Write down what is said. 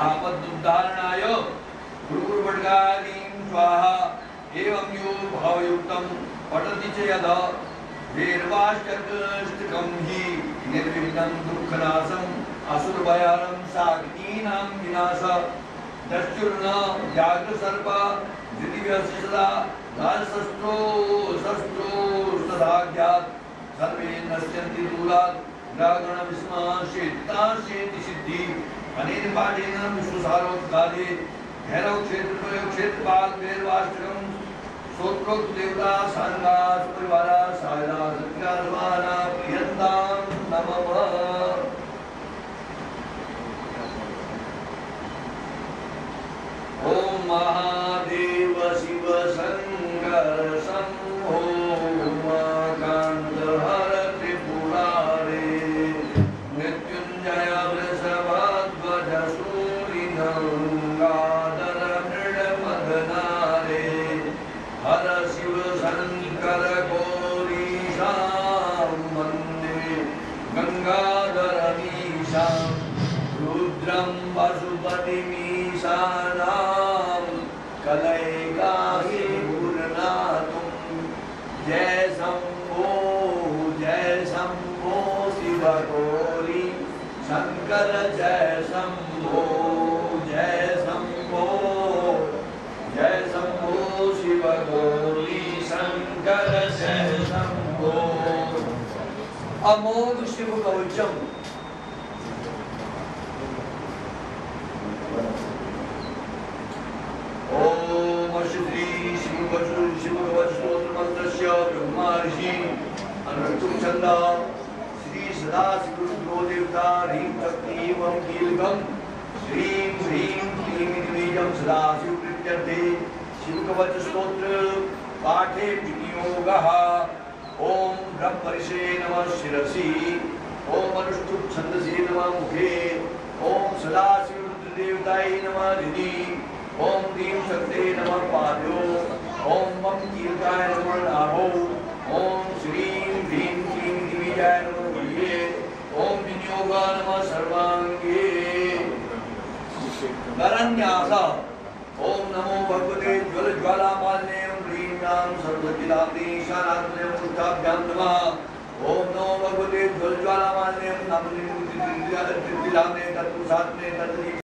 आपदुद्धारणाय गुरुकुर्वड्गादीं स्वाहा एवं यो भावयुक्तं पठति च यद। वेर्वाष्टकष्टकं हि निर्विघ्नं दुःखनाशम् असुरभयानं साग्नीनां विनाश। दस्युर्न व्याघ्रसर्प द्वितीयशिला दासस्त्रो शस्त्रो सदाज्ञात् सर्वे नश्यन्ति दूरात् ग्रहगणविस्माशेत्ताशेति सिद्धि। अनेन पाठेन विश्वसारोद्गारे भैरव क्षेत्र प्रयोग क्षेत्रपाल भैरवाष्टकम सोत्रोक्त देवता सांगास परिवारा सायदा सत्यारवाना प्रियंताम नमः। ओम महादेव शिव शंकर शंभो रुद्रं पशुपतिमीशानां कलैगाहि गुरुनाथं जय शम्भो जय शम्भो शिव गौरी शङ्कर जय शम्भो जय शम्भो जय शम्भो शिव गौरी शङ्कर जय शम्भो अमोघ शिव कवचम। छंदा श्री सदा शिवरुद्रो देवता ह्रीं शक्ति एवं कीलकम श्रीं ह्रीं क्लीं द्विजं सदा शिव प्रीत्यर्थे शिव कवच स्तोत्र पाठे विनियोगः ओम ब्रह्मर्षे नमः शिरसि। ओम अनुष्टुप छंदसि नमः मुखे। ओम सदा शिव रुद्र देवताय नमः हृदि ओम ह्रीं शक्ते नमः पादो ओम मम कीर्ताय नमः नाभो ओम श्रीं ह्रीं गुह्ये ओम विनियोग नमः सर्वांगे करन्यास ओम नमो भगवते ज्वल ज्वालामाल्ये ह्रीं नाम सर्वकिलाग्नि ईशानाग्ने मुक्ताभ्यां नमः ओम नमो भगवते ज्वल ज्वाला ज्वालामाल्ये नमः तत्पुरुषात्मे तत्पुरुषात्मे तत्पुरुषात्मे